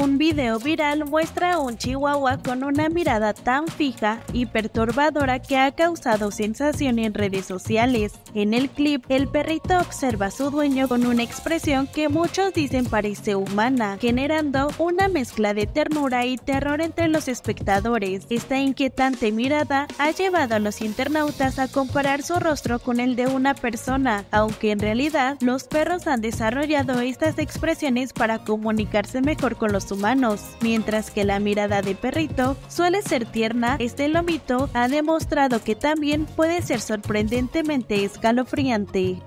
Un video viral muestra a un chihuahua con una mirada tan fija y perturbadora que ha causado sensación en redes sociales. En el clip, el perrito observa a su dueño con una expresión que muchos dicen parece humana, generando una mezcla de ternura y terror entre los espectadores. Esta inquietante mirada ha llevado a los internautas a comparar su rostro con el de una persona, aunque en realidad los perros han desarrollado estas expresiones para comunicarse mejor con los mientras que la mirada de perrito suele ser tierna, este lomito ha demostrado que también puede ser sorprendentemente escalofriante.